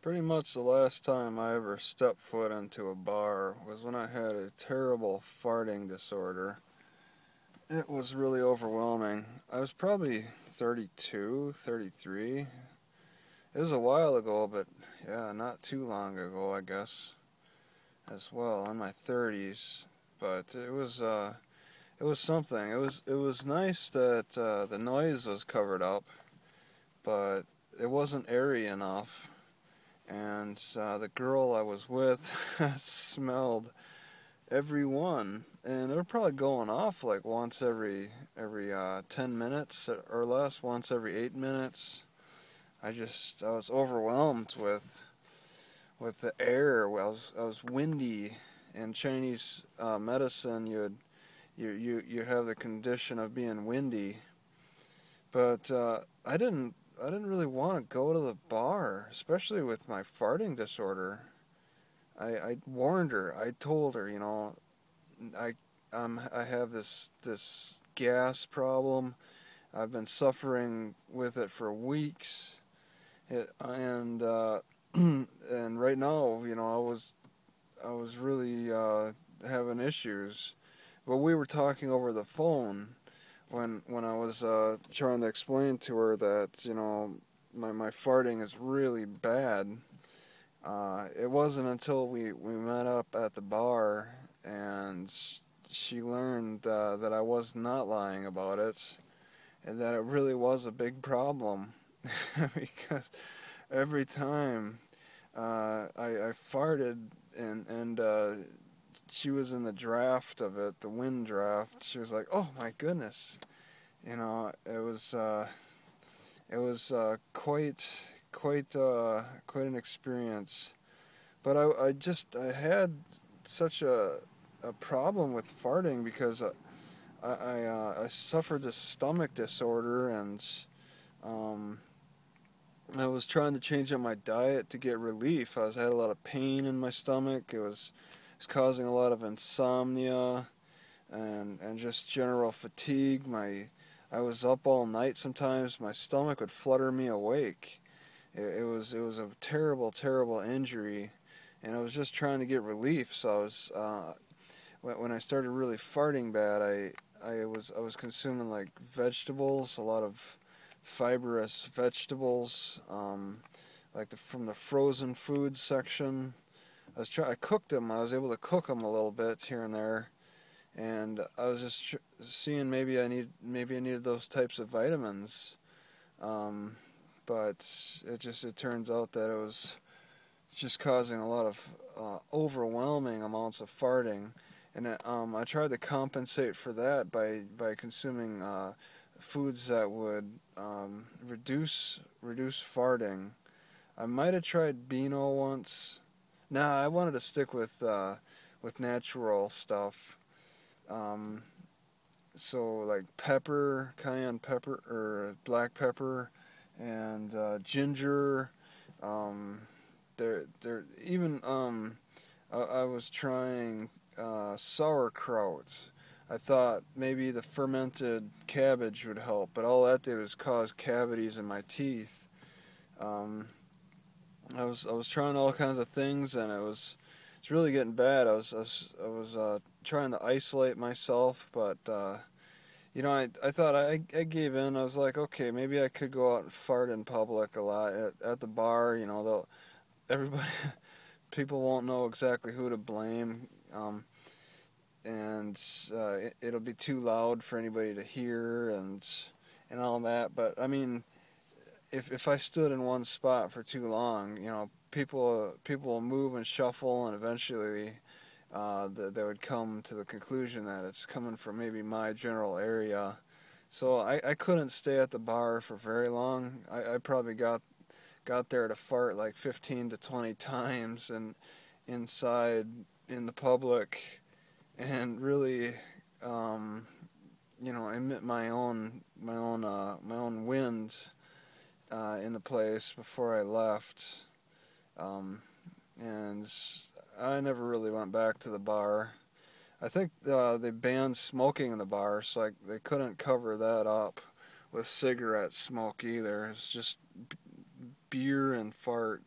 Pretty much the last time I ever stepped foot into a bar was when I had a terrible farting disorder. It was really overwhelming. I was probably 32, 33. It was a while ago, but yeah, not too long ago, I guess, as well, in my 30s. But it was, uh, it was something. It was, it was nice that uh, the noise was covered up, but it wasn't airy enough and uh, the girl I was with smelled every one, and they're probably going off like once every every uh, ten minutes or less, once every eight minutes. I just I was overwhelmed with with the air. I was I was windy. In Chinese uh, medicine, you would you you you have the condition of being windy, but uh, I didn't I didn't really want to go to the bar, especially with my farting disorder. I, I warned her. I told her, you know, I um I have this this gas problem. I've been suffering with it for weeks, it, and uh, and right now, you know, I was I was really uh, having issues. But we were talking over the phone, when when I was uh, trying to explain to her that you know my my farting is really bad. Uh, it wasn't until we, we met up at the bar and she learned uh, that I was not lying about it and that it really was a big problem because every time uh, I, I farted and and uh, she was in the draft of it, the wind draft. She was like, "Oh my goodness," you know. It was uh, it was uh, quite quite uh, quite an experience. But I, I just I had such a a problem with farting because I I, uh, I suffered this stomach disorder and um, I was trying to change up my diet to get relief. I was I had a lot of pain in my stomach. It was was causing a lot of insomnia and and just general fatigue. My I was up all night sometimes. My stomach would flutter me awake. It, it was it was a terrible terrible injury, and I was just trying to get relief. So I was uh, when, when I started really farting bad, I I was I was consuming like vegetables, a lot of fibrous vegetables, um, like the, from the frozen food section. I was try I cooked them. I was able to cook them a little bit here and there, and I was just seeing maybe I need maybe I needed those types of vitamins, um, but it just it turns out that it was just causing a lot of uh, overwhelming amounts of farting, and it, um, I tried to compensate for that by by consuming uh, foods that would um, reduce reduce farting. I might have tried Beano once. Nah, I wanted to stick with uh, with natural stuff. Um, so like pepper, cayenne pepper or black pepper, and uh, ginger. Um, there, there. Even um, I, I was trying uh, sauerkraut. I thought maybe the fermented cabbage would help, but all that did was cause cavities in my teeth. Um, I was I was trying all kinds of things, and it was it's really getting bad. I was I was, I was uh, trying to isolate myself, but uh, you know I I thought I I gave in. I was like, okay, maybe I could go out and fart in public a lot at, at the bar. You know, they'll everybody people won't know exactly who to blame. Um, and uh, it, will be too loud for anybody to hear and and all that. But I mean, if if I stood in one spot for too long, you know, people people will move and shuffle, and eventually uh, the, they would come to the conclusion that it's coming from maybe my general area. So I, I couldn't stay at the bar for very long. I, I probably got got there to fart like 15 to 20 times and inside in the public and really um, you know emit my own my own uh, my own wind uh, in the place before I left, um, and I never really went back to the bar. I think uh, they banned smoking in the bar, so I, they couldn't cover that up with cigarette smoke either. It's just b- beer and fart